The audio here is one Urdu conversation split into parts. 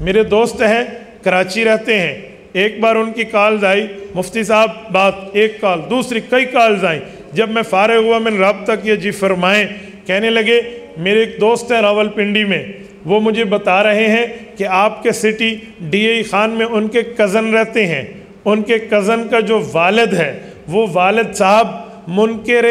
میرے دوست ہیں، کراچی رہتے ہیں۔ ایک بار ان کی کالز آئی۔ مفتی صاحب، بات ایک کال، دوسری کئی کالز آئیں۔ جب میں فارغ ہوا، میں نے رابطہ کیا جی فرمائیں۔ کہنے لگے، میرے ایک دوست ہیں راول پنڈی میں۔ وہ مجھے بتا رہے ہیں کہ آپ کے سٹی ڈی اے خان میں ان کے کزن رہتے ہیں۔ ان کے کزن کا جو والد ہے، وہ والد صاحب منکر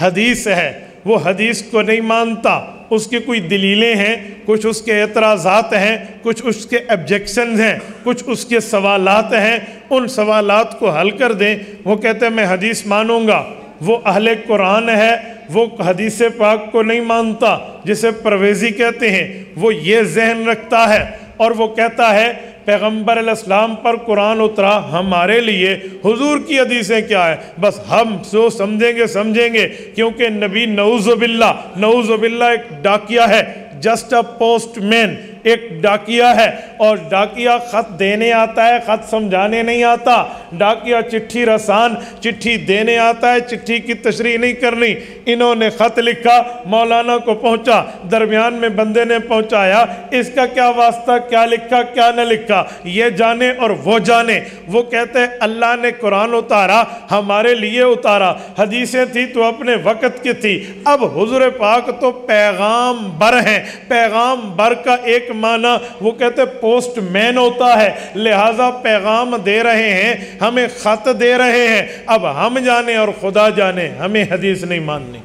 حدیث ہے۔ وہ حدیث کو نہیں مانتا۔ اس کی کوئی دلیلیں ہیں، کچھ اس کے اعتراضات ہیں، کچھ اس کے ابجیکشنز ہیں، کچھ اس کے سوالات ہیں۔ ان سوالات کو حل کر دیں۔ وہ کہتے ہیں، میں حدیث مانوں گا۔ وہ اہل قرآن ہے۔ وہ حدیث پاک کو نہیں مانتا، جسے پرویزی کہتے ہیں۔ وہ یہ ذہن رکھتا ہے اور وہ کہتا ہے پیغمبر علیہ السلام پر قرآن اترا، ہمارے لیے حضور کی حدیثیں کیا ہے بس ہم سو سمجھیں گے سمجھیں گے، کیونکہ نبی نعوذ باللہ نعوذ باللہ ایک ڈاکیا ہے جسٹ اے پوسٹ مین ایک ڈاکیا ہے اور ڈاکیا خط دینے آتا ہے، خط سمجھانے نہیں آتا۔ ڈاکیا چٹھی رسان، چٹھی دینے آتا ہے، چٹھی کی تشریح نہیں کرنی۔ انہوں نے خط لکھا، مولانا کو پہنچا۔ درمیان میں بندے نے پہنچایا۔ اس کا کیا واسطہ، کیا لکھا، کیا نہ لکھا؟ یہ جانے اور وہ جانے۔ وہ کہتے ہیں، اللہ نے قرآن اتارا، ہمارے لیے اتارا۔ حدیثیں تھی تو اپنے وقت کی تھی۔ اب حضور پاک تو پیغام بر ہیں۔ پیغام بر کا ایک معنی وہ کہتے پوسٹ مین ہوتا ہے۔ لہٰذا پیغام دے رہے ہیں، ہمیں خط دے رہے ہیں۔ اب ہم جانے اور خدا جانے، ہمیں حدیث نہیں ماننی۔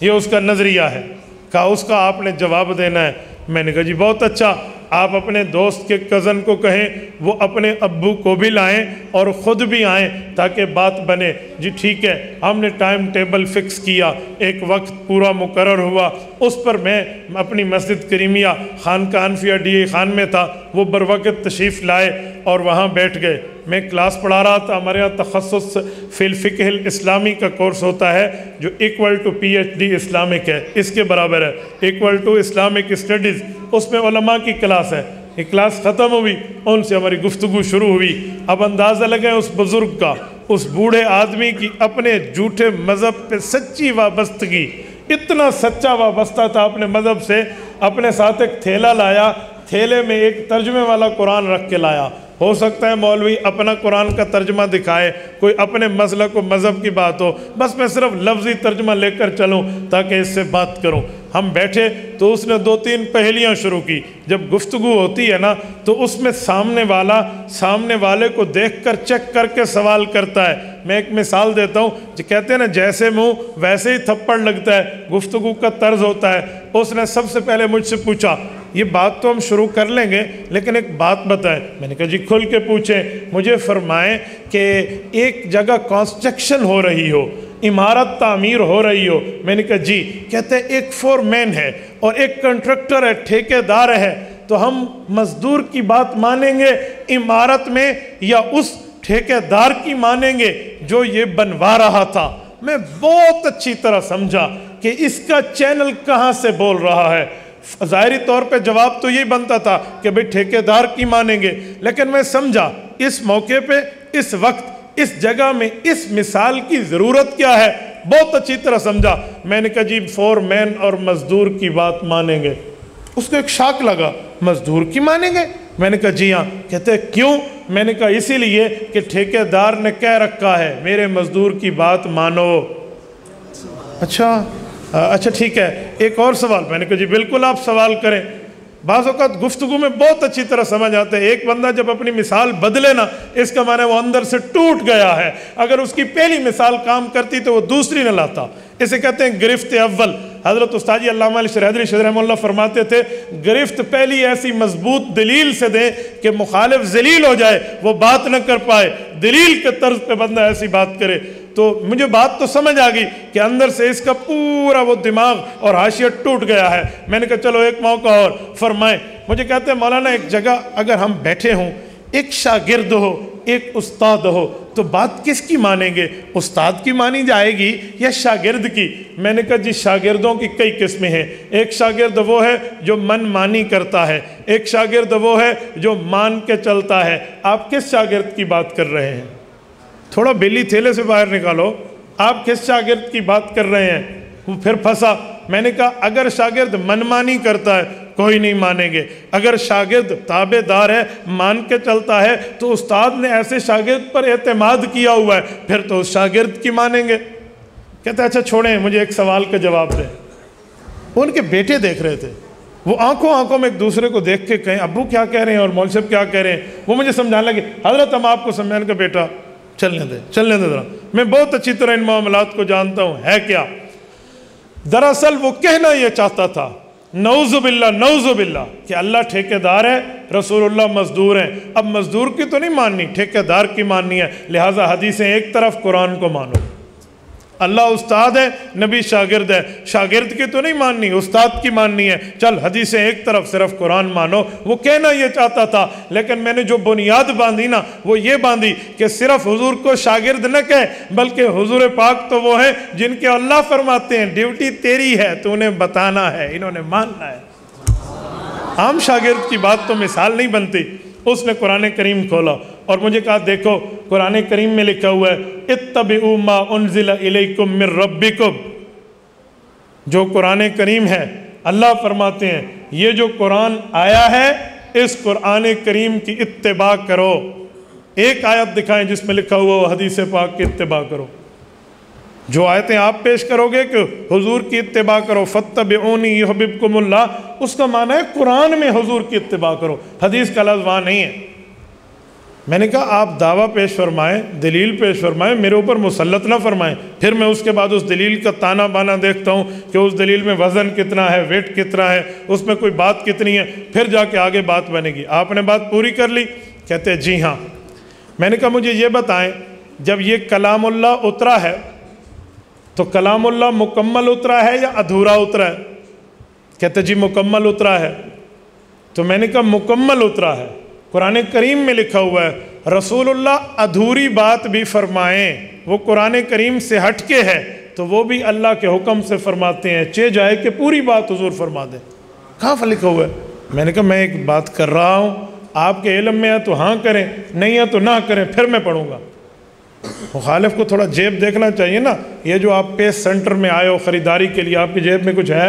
یہ اس کا نظریہ ہے۔ کہا، اس کا آپ نے جواب دینا ہے۔ میں نے کہا جی بہت اچھا۔ آپ اپنے دوست کے کزن کو کہیں، وہ اپنے ابو کو بھی لائیں اور خود بھی آئیں تاکہ بات بنے۔ جی ٹھیک ہے، ہم نے ٹائم ٹیبل فکس کیا، ایک وقت پورا مقرر ہوا۔ اس پر میں اپنی مسجد کریمیہ خان کا انفیہ ڈی اے خان میں تھا، وہ بروقت تشریف لائے اور وہاں بیٹھ گئے۔ میں کلاس پڑھا رہا تھا، ہمارے یہاں تخصص فی الفقہ الاسلامی کا کورس ہوتا ہے جو equal to P H D Islamic ہے، اس کے برابر ہے۔ ایکول ٹو اسلامک اسٹڈیز اس میں علماء کی کلاس ہے۔ یہ کلاس ختم ہوئی، ان سے ہماری گفتگو شروع ہوئی۔ اب اندازہ لگے اس بزرگ کا، اس بوڑھے آدمی کی اپنے جھوٹے مذہب پہ سچی وابستگی۔ اتنا سچا وابستہ تھا اپنے مذہب سے، اپنے ساتھ ایک تھیلا لایا، تھیلے میں ایک ترجمے والا قرآن رکھ کے لایا۔ ہو سکتا ہے مولوی اپنا قرآن کا ترجمہ دکھائے، کوئی اپنے مسلک و مذہب کی بات ہو۔ بس میں صرف لفظی ترجمہ لے کر چلوں تاکہ اس سے بات کروں۔ ہم بیٹھے تو اس نے دو تین پہلیاں شروع کی۔ جب گفتگو ہوتی ہے نا، تو اس میں سامنے والا، سامنے والے کو دیکھ کر چیک کر کے سوال کرتا ہے۔ میں ایک مثال دیتا ہوں۔ جو کہتے ہیں نا، جیسے منہ، ویسے ہی تھپڑ لگتا ہے۔ گفتگو کا طرز ہوتا ہے۔ اس نے سب سے پہلے مجھ سے پوچھا یہ بات تو ہم شروع کر لیں گے، لیکن ایک بات بتائیں۔ میں نے کہا جی کھل کے پوچھیں۔ مجھے فرمائیں کہ ایک جگہ کانسٹرکشن ہو رہی ہو، عمارت تعمیر ہو رہی ہو۔ میں نے کہا جی کہتے ہیں ایک فور مین ہے اور ایک کنٹریکٹر ہے ٹھیکے دار ہے۔ تو ہم مزدور کی بات مانیں گے، عمارت میں یا اس ٹھیکے دار کی مانیں گے جو یہ بنوا رہا تھا۔ میں بہت اچھی طرح سمجھا کہ اس کا چینل کہاں سے بول رہا ہے۔ ظاہری طور پہ جواب تو یہی بنتا تھا کہ بھئی ٹھیکے دار کی مانیں گے۔ لیکن میں سمجھا، اس موقع پہ، اس وقت، اس جگہ میں، اس مثال کی ضرورت کیا ہے؟ بہت اچھی طرح سمجھا۔ میں نے کہا جی فور مین اور مزدور کی بات مانیں گے۔ اس کو ایک شاک لگا، مزدور کی مانیں گے؟ میں نے کہا جی ہاں۔ کہتے کیوں؟ میں نے کہا اسی لیے کہ ٹھیکے دار نے کہہ رکھا ہے، میرے مزدور کی بات مانو۔ اچھا۔ اچھا ٹھیک ہے۔ ایک اور سوال میں نے کہا جی بالکل آپ سوال کریں۔ بعض اوقات گفتگو میں بہت اچھی طرح سمجھ آتے ہیں۔ ایک بندہ جب اپنی مثال بدلے نا، اس کا معنی وہ اندر سے ٹوٹ گیا ہے۔ اگر اس کی پہلی مثال کام کرتی تو وہ دوسری نہ لاتا۔ اسے کہتے ہیں گرفت اول۔ حضرت استادی علامہ علی شرحدری شہر رحمہ اللہ فرماتے تھے، گرفت پہلی ایسی مضبوط دلیل سے دیں کہ مخالف ذلیل ہو جائے، وہ بات نہ کر پائے۔ دلیل کے طرز پہ بندہ ایسی بات کرے۔ تو مجھے بات تو سمجھ آ گئی کہ اندر سے اس کا پورا وہ دماغ اور حاشیت ٹوٹ گیا ہے۔ میں نے کہا، چلو ایک موقع اور فرمائیں۔ مجھے کہتے ہیں، مولانا، ایک جگہ اگر ہم بیٹھے ہوں، ایک شاگرد ہو، ایک استاد ہو، تو بات کس کی مانیں گے؟ استاد کی مانی جائے گی یا شاگرد کی؟ میں نے کہا جی شاگردوں کی کئی قسمیں ہیں۔ ایک شاگرد وہ ہے جو من مانی کرتا ہے، ایک شاگرد وہ ہے جو مان کے چلتا ہے۔ آپ کس شاگرد کی بات کر رہے ہیں؟ تھوڑا بیلی تھیلے سے باہر نکالو۔ آپ کس شاگرد کی بات کر رہے ہیں؟ وہ پھر پھنسا۔ میں نے کہا، اگر شاگرد منمانی کرتا ہے، کوئی نہیں مانیں گے۔ اگر شاگرد تابع دار ہے، مان کے چلتا ہے، تو استاد نے ایسے شاگرد پر اعتماد کیا ہوا ہے، پھر تو اس شاگرد کی مانیں گے۔ کہتے ہیں اچھا چھوڑیں، مجھے ایک سوال کا جواب دیں۔ وہ ان کے بیٹے دیکھ رہے تھے۔ وہ آنکھوں آنکھوں میں ایک دوسرے کو دیکھ کے کہیں، ابو کیا کہہ رہے ہیں اور مول صاحب کیا کہہ رہے ہیں؟ وہ مجھے سمجھانے لگے، حضرت ہم آپ کو سمجھانے کا بیٹا۔ چلنے دیں چلنے دیں ذرا۔ میں بہت اچھی طرح ان معاملات کو جانتا ہوں، ہے کیا؟ دراصل وہ کہنا یہ چاہتا تھا، نعوذ باللہ نعوذ باللہ، کہ اللہ ٹھیکے دار ہے، رسول اللہ مزدور ہیں۔ اب مزدور کی تو نہیں ماننی ٹھیکے دار کی ماننی ہے۔ لہٰذا حدیثیں ایک طرف قرآن کو مانو۔ اللہ استاد ہے، نبی شاگرد ہے۔ شاگرد کی تو نہیں ماننی، استاد کی ماننی ہے۔ چل حدیثیں ایک طرف صرف قرآن مانو۔ وہ کہنا یہ چاہتا تھا، لیکن میں نے جو بنیاد باندھی نا، وہ یہ باندھی کہ صرف حضور کو شاگرد نہ کہے، بلکہ حضور پاک تو وہ ہیں جن کے اللہ فرماتے ہیں، ڈیوٹی تیری ہے تو انہیں بتانا ہے، انہوں نے ماننا ہے۔ عام شاگرد کی بات تو مثال نہیں بنتی۔ اس نے قرآن کریم کھولا۔ اور مجھے کہا، دیکھو، قرآن کریم میں لکھا ہوا ہے، اتبعوا ما انزل الیکم من ربکم. جو قرآن کریم ہے، اللہ فرماتے ہیں، یہ جو قرآن آیا ہے، اس قرآن کریم کی اتباع کرو۔ ایک آیت دکھائیں جس میں لکھا ہوا حدیث پاک کی اتباع کرو۔ جو آیتیں آپ پیش کرو گے کہ حضور کی اتباع کرو فتبعونی یحببکم اللہ، اس کا معنی ہے قرآن میں حضور کی اتباع کرو۔ حدیث کا لفظ وہاں نہیں ہے۔ میں نے کہا، آپ دعویٰ پیش فرمائیں، دلیل پیش فرمائیں، میرے اوپر مسلط نہ فرمائیں۔ پھر میں اس کے بعد اس دلیل کا تانا بانا دیکھتا ہوں کہ اس دلیل میں وزن کتنا ہے ویٹ کتنا ہے، اس میں کوئی بات کتنی ہے۔ پھر جا کے آگے بات بنے گی۔ آپ نے بات پوری کر لی؟ کہتے ہیں جی ہاں۔ میں نے کہا، مجھے یہ بتائیں، جب یہ کلام اللہ اترا ہے، تو کلام اللہ مکمل اترا ہے یا ادھورا اترا ہے؟ کہتے جی مکمل اترا ہے۔ تو میں نے کہا، مکمل اترا ہے۔ قرآن کریم میں لکھا ہوا ہے رسول اللہ ادھوری بات بھی فرمائیں، وہ قرآن کریم سے ہٹ کے ہے، تو وہ بھی اللہ کے حکم سے فرماتے ہیں۔ چے جائے کہ پوری بات حضور فرما دیں کہاں پر لکھا ہوا ہے؟ میں نے کہا، میں ایک بات کر رہا ہوں، آپ کے علم میں ہے تو ہاں کریں، نہیں ہے تو نہ کریں، پھر میں پڑھوں گا۔ مخالف کو تھوڑا جیب دیکھنا چاہیے نا، یہ جو آپ پیس سنٹر میں آئے ہو خریداری کے لیے، آپ کی جیب میں کچھ ہے؟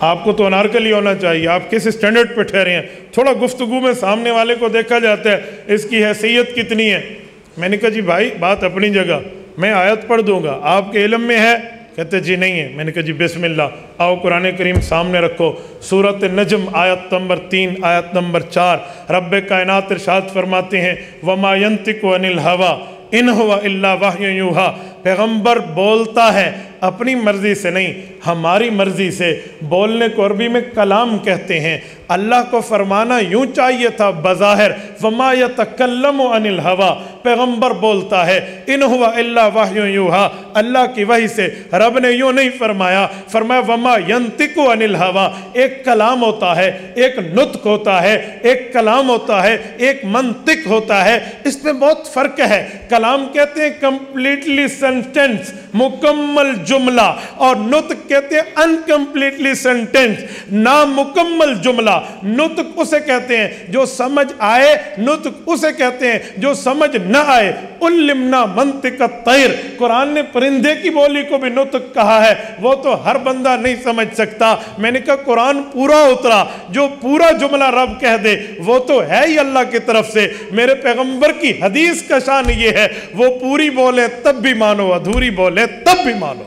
آپ کو تو انارکلی ہونا چاہیے۔ آپ کس اسٹینڈرڈ پہ ٹھہرے ہیں؟ تھوڑا گفتگو میں سامنے والے کو دیکھا جاتا ہے۔ اس کی حیثیت کتنی ہے؟ میں نے کہا جی بھائی، بات اپنی جگہ۔ میں آیت پڑھ دوں گا۔ آپ کے علم میں ہے؟ کہتے جی نہیں ہے۔ میں نے کہا جی بسم اللہ۔ آؤ قرآن کریم سامنے رکھو۔ سورت نجم آیت نمبر تین، آیت نمبر چار۔ رب کائنات ارشاد فرماتے ہیں، وما ينتق عن الهوى ان ہوا اللہ وحی یوہا پیغمبر بولتا ہے، اپنی مرضی سے نہیں، ہماری مرضی سے۔ بولنے کو عربی میں کلام کہتے ہیں۔ اللہ کو فرمانا یوں چاہیے تھا بظاہر، وما یتکلم عن الہوا پیغمبر بولتا ہے، ان ہوا اللہ وحی یوہا اللہ کی وحی سے رب نے یوں نہیں فرمایا۔ فرمایا، وما ینتق عن الہوا ایک کلام ہوتا ہے، ایک نطق ہوتا ہے، ایک کلام ہوتا ہے، ایک منطق ہوتا ہے۔ اس میں بہت فرق ہے۔ کلام کہتے ہیں کمپلیٹلی سن سنٹنس مکمل جملہ اور نطق کہتے ہیں انکمپلیٹلی سنٹنس نامکمل جملہ نطق اسے کہتے ہیں جو سمجھ آئے نطق اسے کہتے ہیں جو سمجھ نہ آئے علمنا منطق الطیر قرآن نے پرندے کی بولی کو بھی نطق کہا ہے. وہ تو ہر بندہ نہیں سمجھ سکتا. میں نے کہا قرآن پورا اترا. جو پورا جملہ رب کہہ دے، وہ تو ہے ہی اللہ کی طرف سے. میرے پیغمبر کی حدیث کا شان یہ ہے. وہ پوری بولے، تب بھی مانو. ادھوری بولے تب بھی مانو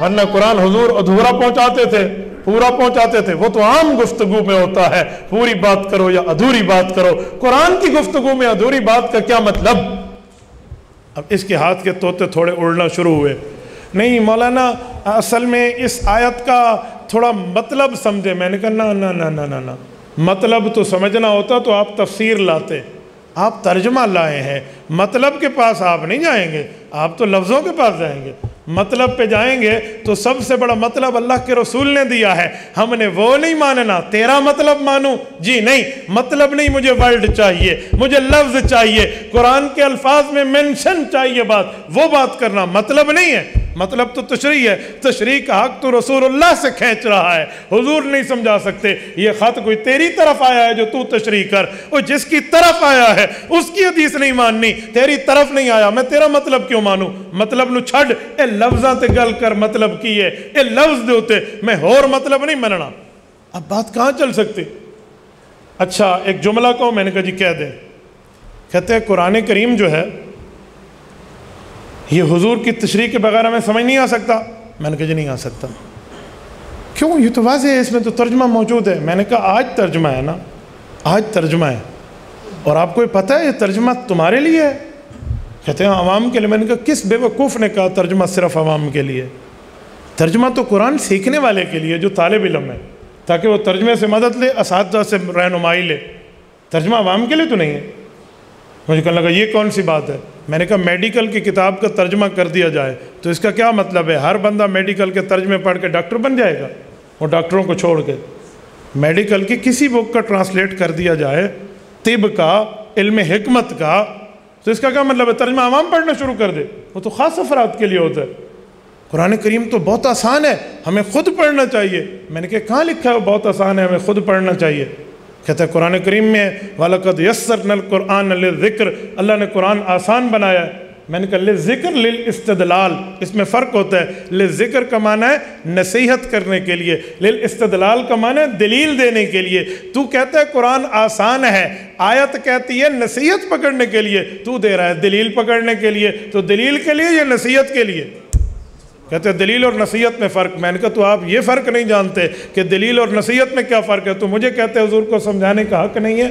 ورنہ قرآن حضور ادھورا پہنچاتے تھے، پورا پہنچاتے تھے۔ وہ تو عام گفتگو میں ہوتا ہے، پوری بات کرو یا ادھوری بات کرو۔ قرآن کی گفتگو میں ادھوری بات کا کیا مطلب؟ اب اس کے ہاتھ کے توتے تھوڑے اڑنا شروع ہوئے۔ نہیں مولانا، اصل میں اس آیت کا تھوڑا مطلب سمجھے۔ میں نے کہا نا نا نا نا نا مطلب تو سمجھنا ہوتا تو آپ تفسیر لاتے۔ آپ ترجمہ لائے ہیں مطلب کے پاس آپ نہیں جائیں گے، آپ تو لفظوں کے پاس جائیں گے۔ مطلب پہ جائیں گے تو سب سے بڑا مطلب اللہ کے رسول نے دیا ہے۔ ہم نے وہ نہیں ماننا، تیرا مطلب مانوں؟ جی نہیں مطلب نہیں مجھے ورڈ چاہیے، مجھے لفظ چاہیے۔ قرآن کے الفاظ میں منشن چاہیے بات، وہ بات کرنا مطلب نہیں ہے۔ مطلب تو تشریح ہے۔ تشریح کا حق تو رسول اللہ سے کھینچ رہا ہے۔ حضور نہیں سمجھا سکتے۔ یہ خط کوئی تیری طرف آیا ہے جو تو تشریح کر۔ اور جس کی طرف آیا ہے، اس کی حدیث نہیں ماننی۔ تیری طرف نہیں آیا۔ میں تیرا مطلب کیوں مانوں؟ مطلب نو چھڑ اے لفظاں تے گل کر مطلب کی ہے؟ اے لفظ دے ہوتے میں ہور مطلب نہیں مننا۔ اب بات کہاں چل سکتی؟ اچھا ایک جملہ کہو، میں نے کہا جی کہہ دیں۔ کہتے ہیں قرآن کریم جو ہے یہ حضور کی تشریح کے بغیر ہمیں سمجھ نہیں آ سکتا۔ میں نے کہا جی نہیں آ سکتا۔ کیوں؟ یہ تو واضح ہے، اس میں تو ترجمہ موجود ہے۔ میں نے کہا آج ترجمہ ہے نا۔ آج ترجمہ ہے۔ اور آپ کو یہ پتہ ہے، یہ ترجمہ تمہارے لیے ہے۔ کہتے ہیں عوام کے لیے۔ میں نے کہا کس بے وقوف نے کہا ترجمہ صرف عوام کے لیے؟ ترجمہ تو قرآن سیکھنے والے کے لیے، جو طالب علم ہے۔ تاکہ وہ ترجمے سے مدد لے، اساتذہ سے رہنمائی لے۔ ترجمہ عوام کے لیے تو نہیں ہے۔ مجھے کہنے لگا، یہ کون سی بات ہے؟ میں نے کہا میڈیکل کی کتاب کا ترجمہ کر دیا جائے، تو اس کا کیا مطلب ہے؟ ہر بندہ میڈیکل کے ترجمے پڑھ کے ڈاکٹر بن جائے گا، وہ ڈاکٹروں کو چھوڑ کے۔ میڈیکل کی کسی بک کا ٹرانسلیٹ کر دیا جائے، طب کا، علم حکمت کا، تو اس کا کیا مطلب ہے؟ ترجمہ عوام پڑھنا شروع کر دے۔ وہ تو خاص افراد کے لیے ہوتا ہے۔ قرآن کریم تو بہت آسان ہے، ہمیں خود پڑھنا چاہیے۔ میں نے کہا کہاں لکھا ہے وہ بہت آسان ہے، ہمیں خود پڑھنا چاہیے۔ کہتا ہے قرآن کریم میں وَلَقَدْ يَسَّرْنَا الْقُرْآنَ لِلذِّكْرِ اللہ نے قرآن آسان بنایا ہے۔ میں نے کہا لِ ذکر لِلْإِسْتِدْلَال، اس میں فرق ہوتا ہے۔ لِ ذکر کا معنی ہے نصیحت کرنے کے لیے، لِلْإِسْتِدْلَال کا معنی ہے دلیل دینے کے لیے۔ تو کہتا ہے قرآن آسان ہے، آیت کہتی ہے نصیحت پکڑنے کے لیے، تو دے رہا ہے دلیل پکڑنے کے لیے۔ تو دلیل کے لیے یا نصیحت کے لیے؟ کہتے ہیں، دلیل اور نصیحت میں فرق۔ میں نے کہا، تو آپ یہ فرق نہیں جانتے کہ دلیل اور نصیحت میں کیا فرق ہے؟ تو مجھے کہتے حضور کو سمجھانے کا حق نہیں ہے۔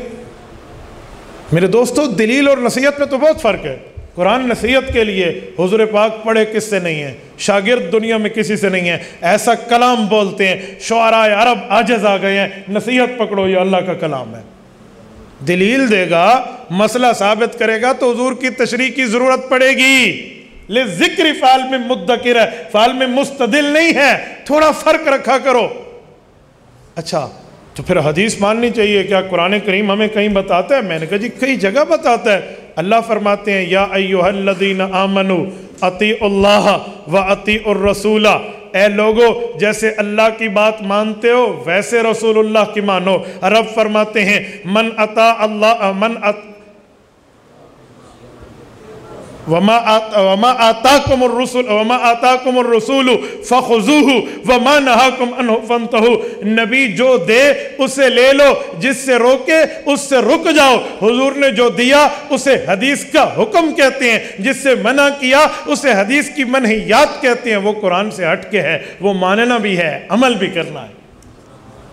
میرے دوستو، دلیل اور نصیحت میں تو بہت فرق ہے۔ قرآن نصیحت کے لیے حضور پاک پڑھے کس سے نہیں ہے شاگرد دنیا میں کسی سے نہیں ہے ایسا کلام بولتے ہیں شعراء عرب آجز آ گئے ہیں۔ نصیحت پکڑو، یہ اللہ کا کلام ہے۔ دلیل دے گا، مسئلہ ثابت کرے گا تو حضور کی تشریح کی ضرورت پڑے گی۔ لے ذکر فعال میں مدکر ہے میں مستدل نہیں ہے۔ تھوڑا فرق رکھا کرو۔ اچھا تو پھر حدیث ماننی چاہیے، کیا قرآن کریم ہمیں کہیں بتاتا ہے؟ میں نے کہا جی کئی جگہ بتاتا ہے۔ اللہ فرماتے ہیں، یا ایوہ الذین آمنو اطیع اللہ و اطیع الرسول اے لوگو، جیسے اللہ کی بات مانتے ہو، ویسے رسول اللہ کی مانو۔ رب فرماتے ہیں، من اطا اللہ، من اطا وما وما آتاکم الرسول وما آتاکم الرسول فخذوه وما نهاکم عنه فانتهوا. نبی جو دے اسے لے لو، جس سے روکے اس سے رک جاؤ۔ حضور نے جو دیا اسے حدیث کا حکم کہتے ہیں۔ جس سے منع کیا اسے حدیث کی منحیات کہتے ہیں۔ وہ قرآن سے ہٹ کے ہے۔ وہ ماننا بھی ہے، عمل بھی کرنا ہے۔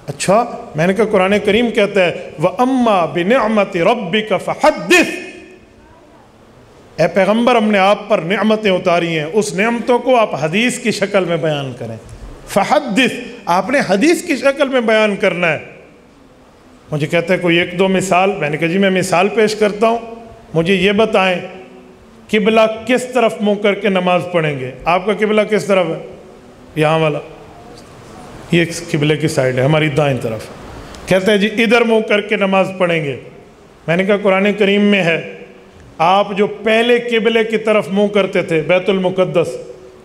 اچھا میں نے کہا قرآن کریم کہتا ہے، وَأَمَّا بِنِعْمَةِ رَبِّكَ فَحَدِّث۔ اے پیغمبر، ہم نے آپ پر نعمتیں اتاری ہیں۔ اس نعمتوں کو آپ حدیث کی شکل میں بیان کریں۔ فحدث، آپ نے حدیث کی شکل میں بیان کرنا ہے۔ مجھے کہتے ہیں، کوئی ایک دو مثال، میں نے کہا جی میں مثال پیش کرتا ہوں۔ مجھے یہ بتائیں، قبلہ کس طرف منہ کر کے نماز پڑھیں گے؟ آپ کا قبلہ کس طرف ہے؟ یہاں والا۔ یہ قبلے کی سائڈ ہے، ہماری دائیں طرف۔ کہتے ہیں جی ادھر منہ کر کے نماز پڑھیں گے۔ میں نے کہا، قرآن کریم میں ہے۔ آپ جو پہلے قبلے کی طرف منہ کرتے تھے، بیت المقدس،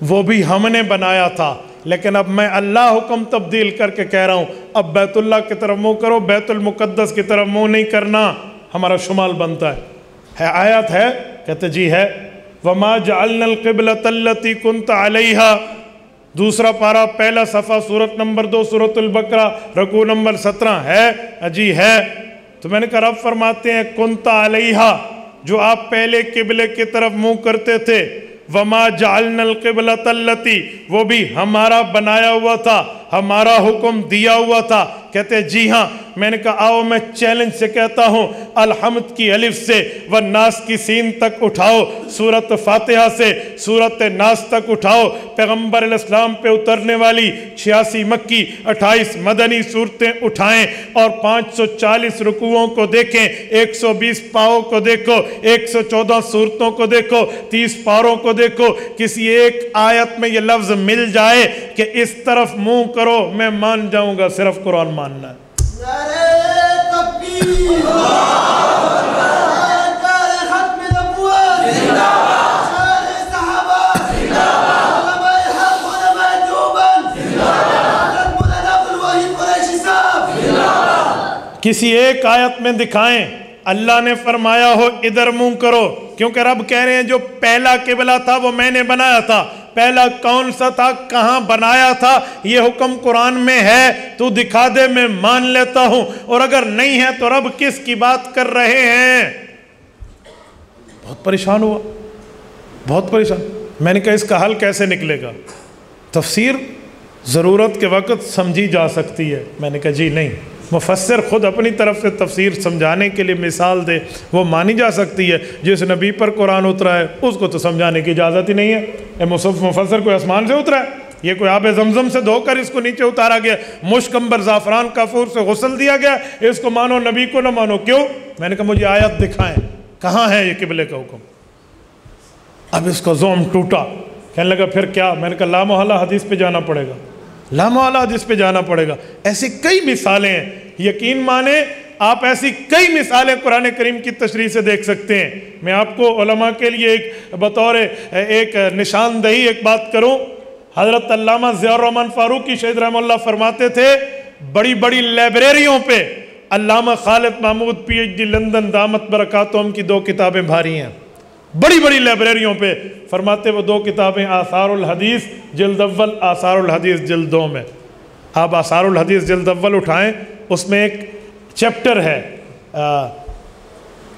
وہ بھی ہم نے بنایا تھا۔ لیکن اب میں اللہ حکم تبدیل کر کے کہہ رہا ہوں، اب بیت اللہ کی طرف منہ کرو، بیت المقدس کی طرف منہ نہیں کرنا۔ ہمارا شمال بنتا ہے۔ ہے آیت ہے، کہتے جی ہے۔ وما جعلنا القبلة التي كنت عليها۔ دوسرا پارا پہلا صفحہ صورت نمبر دو صورت البقرہ رکو نمبر سترہ۔ ہے جی ہے۔ تو میں نے کہا، رب فرماتے ہیں کنتا علیہا جو آپ پہلے قبلے کی طرف منہ کرتے تھے، وما جعلنا القبلۃ التي، وہ بھی ہمارا بنایا ہوا تھا، ہمارا حکم دیا ہوا تھا کہتے جی ہاں میں نے کہا، آؤ، میں چیلنج سے کہتا ہوں، الحمد کی الف سے و ناس کی سین تک اٹھاؤ، سورت فاتحہ سے، سورت ناس تک اٹھاؤ، پیغمبر الاسلام پہ اترنے والی چھیاسی مکی، اٹھائیس مدنی صورتیں اٹھائیں اور پانچ سو چالیس رکوعوں کو دیکھیں، ایک سو بیس پاؤں کو دیکھو، ایک سو چودہ صورتوں کو دیکھو، تیس پاروں کو دیکھو، کسی ایک آیت میں یہ لفظ مل جائے کہ اس طرف منہ کرو، میں مان جاؤں گا صرف قرآن ماننا ہے کسی ایک آیت میں دکھائیں اللہ نے فرمایا ہو ادھر منہ کرو کیونکہ رب کہہ رہے ہیں جو پہلا قبلہ تھا وہ میں نے بنایا تھا۔ پہلا کون سا تھا؟ کہاں بنایا تھا؟ یہ حکم قرآن میں ہے۔ تو دکھا دے، میں مان لیتا ہوں۔ اور اگر نہیں ہے تو رب کس کی بات کر رہے ہیں؟ بہت پریشان ہوا۔ بہت پریشان۔ میں نے کہا، اس کا حل کیسے نکلے گا؟ تفسیر ضرورت کے وقت سمجھی جا سکتی ہے۔ میں نے کہا جی نہیں۔ مفسر خود اپنی طرف سے تفسیر سمجھانے کے لیے مثال دے، وہ مانی جا سکتی ہے۔ جس نبی پر قرآن اترا ہے، اس کو تو سمجھانے کی اجازت ہی نہیں ہے۔ اے مفسر، کوئی آسمان سے اترا ہے؟ یہ کوئی آب زمزم سے دھو کر اس کو نیچے اتارا گیا مشکمبر زعفران، کافور سے غسل دیا گیا اس کو مانو نبی کو، نہ مانو کیوں؟ میں نے کہا، مجھے آیت دکھائیں۔ کہاں ہے یہ قبلے کا حکم؟ اب اس کا زوم ٹوٹا۔ کہنے لگا، پھر کیا؟ میں نے کہا، لا محلہ، حدیث پہ جانا پڑے گا۔ لا محلہ حدیث پہ جانا پڑے گا۔ ایسی کئی مثالیں ہیں۔ یقین مانے، آپ ایسی کئی مثالیں قرآن کریم کی تشریح سے دیکھ سکتے ہیں۔ میں آپ کو علماء کے لیے ایک بطور، ایک نشاندہی، ایک بات کروں۔ حضرت علامہ ضیاء الرحمن فاروقی شہید رحم اللہ فرماتے تھے، بڑی بڑی لائبریریوں پہ Allama Khalid Mahmood P H D London, دامت برکاتہم کی دو کتابیں بھاری ہیں۔ بڑی بڑی لائبریریوں پہ فرماتے وہ دو کتابیں آثار الحدیث جلد اول، آثار الحدیث جلد دو میں۔ آپ آثار الحدیث جلد اول اٹھائیں، اس میں ایک چیپٹر ہے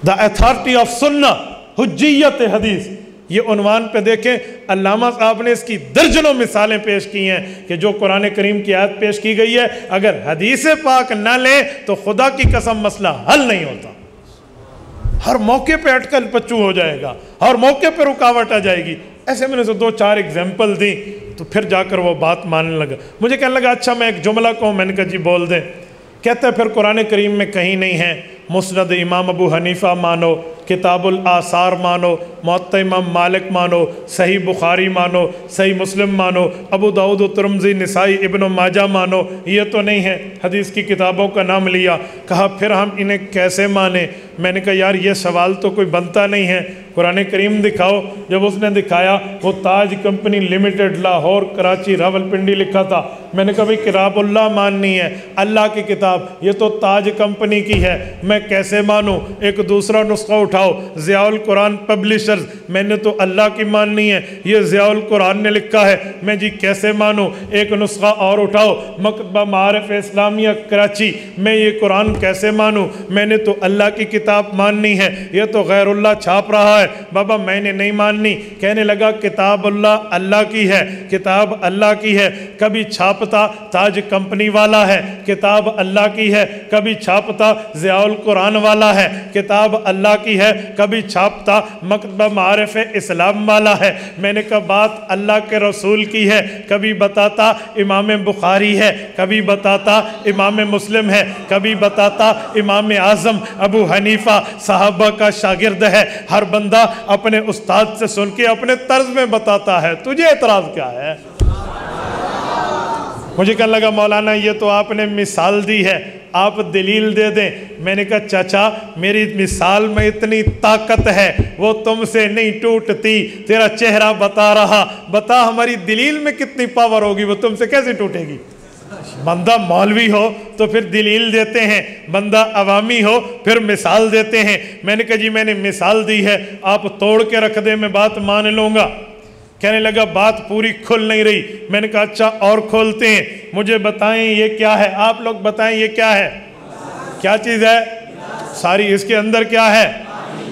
دا اتھارٹی آف سننا حجیت حدیث۔ یہ عنوان پہ دیکھیں، علامہ صاحب نے اس کی درجنوں مثالیں پیش کی ہیں کہ جو قرآن کریم کی آیت پیش کی گئی ہے۔ اگر حدیث پاک نہ لیں تو خدا کی قسم مسئلہ حل نہیں ہوتا۔ ہر موقع پہ اٹکل پچو ہو جائے گا، ہر موقع پہ رکاوٹ آ جائے گی۔ ایسے میں نے دو چار اگزامپل دی تو پھر جا کر وہ بات ماننے لگا۔ مجھے کہنے لگا اچھا میں ایک جملہ کہوں، میں نے کہا جی بول دیں۔ کہتے ہیں پھر قرآن کریم میں کہیں نہیں ہے، مسند امام ابو حنیفہ مانو۔ کتاب الآثار مانو معت امام مالک مانو، صحیح بخاری مانو، صحیح مسلم مانو، ابو داود و ترمزی نسائی، ابن و ماجہ مانو، یہ تو نہیں ہے۔ حدیث کی کتابوں کا نام لیا۔ کہا، پھر ہم انہیں کیسے مانیں؟ میں نے کہا، یار، یہ سوال تو کوئی بنتا نہیں ہے۔ قرآن کریم دکھاؤ۔ جب اس نے دکھایا، وہ Taj company limited, Lahore, Karachi Rawalpindi لکھا تھا۔ میں نے کہا، بھائی، کتاب اللہ ماننی ہے۔ اللہ کی کتاب، یہ تو تاج کمپنی کی ہے۔ میں کیسے مانوں؟ ایک دوسرا نسخہ اٹھا اٹھاؤ ضیاء القرآن پبلشرز میں نے تو اللہ کی ماننی ہے، یہ ضیاء القرآن نے لکھا ہے۔ میں جی کیسے مانوں؟ ایک نسخہ اور اٹھاؤ۔ مکتبہ معارف اسلامیہ، کراچی۔ میں یہ قرآن کیسے مانوں؟ میں نے تو اللہ کی کتاب ماننی ہے۔ یہ تو غیر اللہ چھاپ رہا ہے۔ بابا، میں نے نہیں ماننی۔ کہنے لگا، کتاب اللہ اللہ کی ہے۔ کتاب اللہ کی ہے۔ کبھی چھاپتا تاج کمپنی والا ہے۔ کتاب اللہ کی ہے۔ کبھی چھاپتا ضیاء القرآن والا ہے۔ کتاب اللہ کی ہے۔ کبھی چھاپتا مکتبہ معارف اسلام والا ہے۔ میں نے کہا، بات اللہ کے رسول کی ہے، کبھی بتاتا امام بخاری ہے، کبھی بتاتا امام مسلم ہے، کبھی بتاتا امام اعظم ابو حنیفہ صحابہ کا شاگرد ہے۔ ہر بندہ اپنے استاد سے سن کے اپنے طرز میں بتاتا ہے۔ تجھے اعتراض کیا ہے؟ مجھے کہنے لگا، مولانا یہ تو آپ نے مثال دی ہے۔ آپ دلیل دے دیں۔ میں نے کہا چچا میری مثال میں اتنی طاقت ہے، وہ تم سے نہیں ٹوٹتی، تیرا چہرہ بتا رہا۔ بتا ہماری دلیل میں کتنی پاور ہوگی، وہ تم سے کیسے ٹوٹے گی؟ بندہ مولوی ہو تو پھر دلیل دیتے ہیں، بندہ عوامی ہو پھر مثال دیتے ہیں۔ میں نے کہا جی میں نے مثال دی ہے، آپ توڑ کے رکھ دیں، میں بات مان لوں گا۔ کہنے لگا، بات پوری کھل نہیں رہی۔ میں نے کہا اچھا اور کھولتے ہیں۔ مجھے بتائیں یہ کیا ہے؟ آپ لوگ بتائیں یہ کیا ہے؟ کیا چیز ہے؟ ساری اس کے اندر کیا ہے؟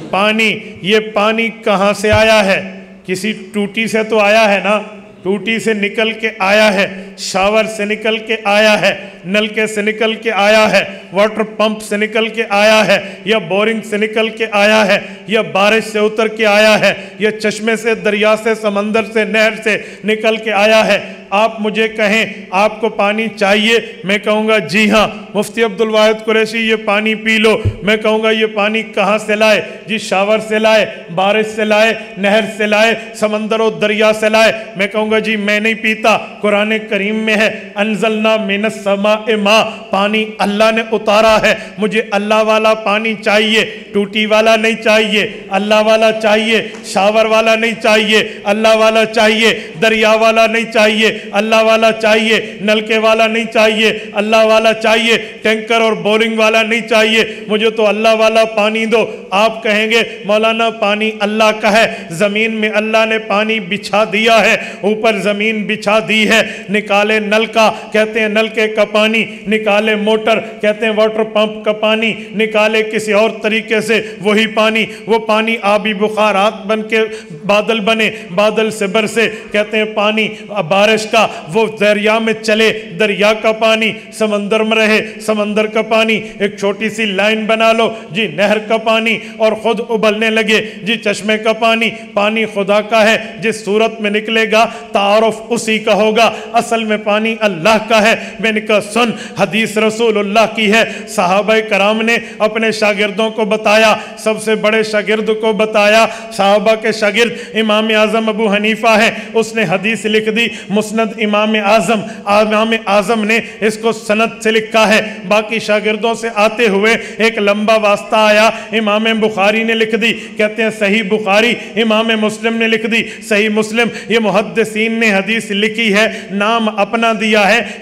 پانی۔ یہ پانی کہاں سے آیا ہے؟ کسی ٹوٹی سے تو آیا ہے نا؟ ٹوٹی سے نکل کے آیا ہے، شاور سے نکل کے آیا ہے۔ نلکے سے نکل کے آیا ہے، واٹر پمپ سے نکل کے آیا ہے، یا بورنگ سے نکل کے آیا ہے، یا بارش سے اتر کے آیا ہے، یا چشمے سے، دریا سے، سمندر سے، نہر سے نکل کے آیا ہے۔ آپ مجھے کہیں، آپ کو پانی چاہیے؟ میں کہوں گا جی ہاں۔ مفتی عبدالواحد قریشی، یہ پانی پی لو۔ میں کہوں گا، یہ پانی کہاں سے لائے؟ جی شاور سے لائے، بارش سے لائے، نہر سے لائے، سمندر و دریا سے لائے۔ میں کہوں گا جی میں نہیں پیتا، قرآن کریم میں ہے، انزلنا من السماء ماء ماں، پانی اللہ نے اتارا ہے۔ مجھے اللہ والا پانی چاہیے، ٹوٹی والا نہیں چاہیے، اللہ والا چاہیے، شاور والا نہیں چاہیے، اللہ والا چاہیے، دریا والا نہیں چاہیے، اللہ والا چاہیے، نلکے والا نہیں چاہیے، اللہ والا چاہیے، ٹینکر اور بورنگ والا نہیں چاہیے۔ مجھے تو اللہ والا پانی دو۔ آپ کہیں گے، مولانا، پانی اللہ کا ہے۔ زمین میں اللہ نے پانی بچھا دیا ہے۔ اوپر زمین بچھا دی ہے۔ نکالے نل کا۔ کہتے ہیں نلکے کا پانی نکالے موٹر، کہتے ہیں واٹر پمپ کا پانی نکالے کسی اور طریقے سے، وہی پانی، وہ پانی آبی بخارات بن کے بادل بنے، بادل سے برسے، کہتے ہیں پانی بارش کا، وہ دریا میں چلے، دریا کا پانی، سمندر میں رہے، سمندر کا پانی، ایک چھوٹی سی لائن بنا لو جی نہر کا پانی، اور خود ابلنے لگے جی چشمے کا پانی پانی خدا کا ہے، جس صورت میں نکلے گا، تعارف اسی کا ہوگا، اصل میں پانی اللہ کا ہے، میں نے کہا سن، حدیث رسول اللہ کی ہے۔ صحابہ کرام نے اپنے شاگردوں کو بتایا، سب سے بڑے شاگرد کو بتایا۔ صحابہ کے شاگرد امام اعظم ابو حنیفہ ہے اس نے حدیث لکھ دی، مسند امام اعظم امام اعظم نے اس کو سند سے لکھا ہے۔ باقی شاگردوں سے آتے ہوئے ایک لمبا واسطہ آیا۔ امام بخاری نے لکھ دی، کہتے ہیں صحیح بخاری امام مسلم نے لکھ دی۔ صحیح مسلم، یہ محدثین نے حدیث لکھی ہے، نام اپنا دیا ہے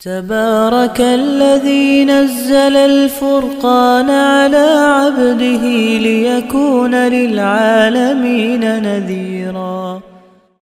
تبارك الذي نزل الفرقان على عبده ليكون للعالمين نذيرا